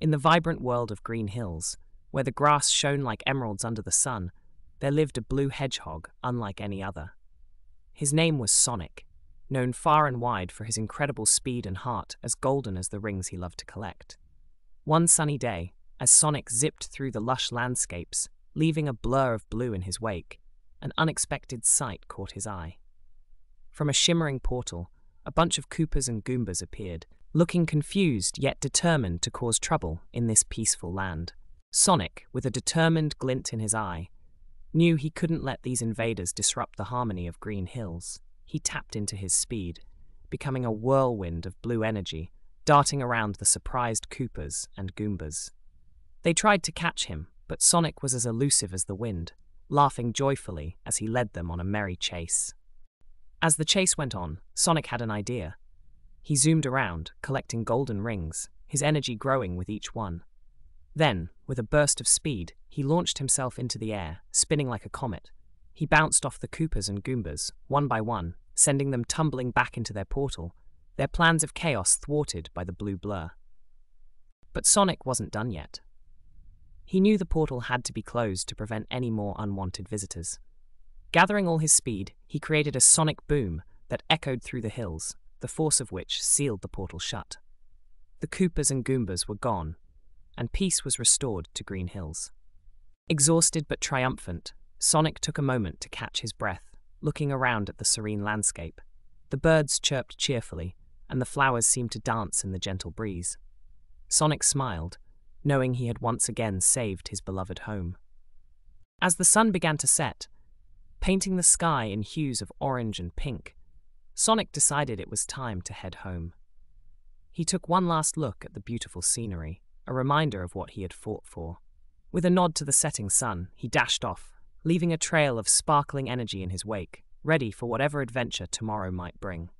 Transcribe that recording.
In the vibrant world of Green Hills, where the grass shone like emeralds under the sun, there lived a blue hedgehog unlike any other. His name was Sonic, known far and wide for his incredible speed and heart as golden as the rings he loved to collect. One sunny day, as Sonic zipped through the lush landscapes, leaving a blur of blue in his wake, an unexpected sight caught his eye. From a shimmering portal, a bunch of Koopas and Goombas appeared, looking confused yet determined to cause trouble in this peaceful land. Sonic, with a determined glint in his eye, knew he couldn't let these invaders disrupt the harmony of Green Hills. He tapped into his speed, becoming a whirlwind of blue energy, darting around the surprised Koopas and Goombas. They tried to catch him, but Sonic was as elusive as the wind, laughing joyfully as he led them on a merry chase. As the chase went on, Sonic had an idea. He zoomed around, collecting golden rings, his energy growing with each one. Then, with a burst of speed, he launched himself into the air, spinning like a comet. He bounced off the Koopas and Goombas, one by one, sending them tumbling back into their portal, their plans of chaos thwarted by the blue blur. But Sonic wasn't done yet. He knew the portal had to be closed to prevent any more unwanted visitors. Gathering all his speed, he created a sonic boom that echoed through the hills, the force of which sealed the portal shut. The Koopas and Goombas were gone, and peace was restored to Green Hills. Exhausted but triumphant, Sonic took a moment to catch his breath, looking around at the serene landscape. The birds chirped cheerfully, and the flowers seemed to dance in the gentle breeze. Sonic smiled, knowing he had once again saved his beloved home. As the sun began to set, painting the sky in hues of orange and pink, Sonic decided it was time to head home. He took one last look at the beautiful scenery, a reminder of what he had fought for. With a nod to the setting sun, he dashed off, leaving a trail of sparkling energy in his wake, ready for whatever adventure tomorrow might bring.